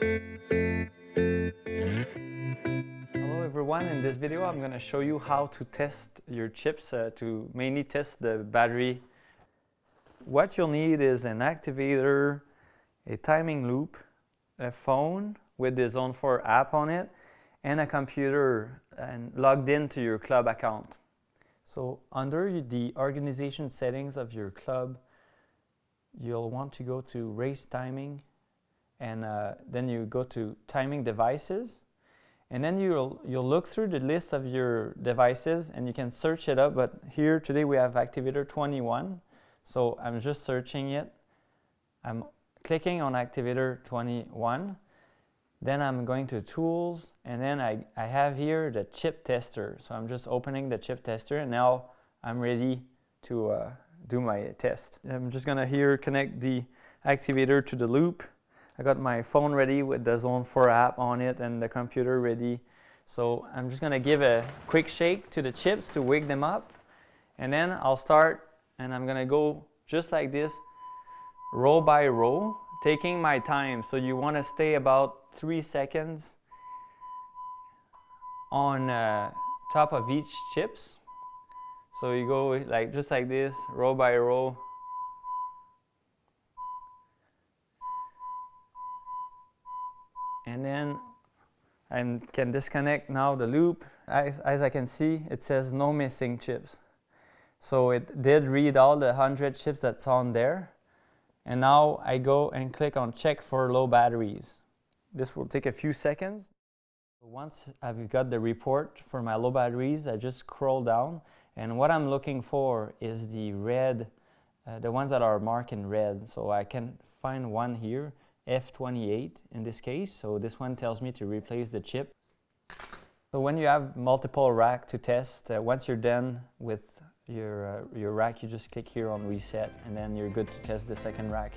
Hello everyone, in this video I'm going to show you how to test your chips uh, to mainly test the battery. What you'll need is an activator, a timing loop, a phone with the Zone 4 app on it, and a computer and logged into your club account. So under the organization settings of your club, you'll want to go to race timing and uh, then you go to timing devices. And then you'll you'll look through the list of your devices and you can search it up. But here today we have activator 21 so I'm just searching it. I'm clicking on activator 21 then I'm going to tools. And then I, I have here the chip tester. So I'm just opening the chip tester. And now I'm ready to uh, do my test. I'm just gonna here connect the activator to the loop I got my phone ready with the Zone 4 app on it and the computer ready. So I'm just gonna give a quick shake to the chips to wake them up. And then I'll start and I'm gonna go just like this, row by row, taking my time. So you wanna stay about three seconds on uh, top of each chips. So you go like just like this, row by row, and then I can disconnect now the loop. As, as I can see, it says no missing chips. So it did read all the 100 chips that's on there. And now I go and click on check for low batteries. This will take a few seconds. Once I've got the report for my low batteries, I just scroll down. And what I'm looking for is the red, uh, the ones that are marked in red. So I can find one here F28 in this case. So this one tells me to replace the chip. So when you have multiple rack to test, uh, once you're done with your, uh, your rack, you just click here on reset and then you're good to test the second rack.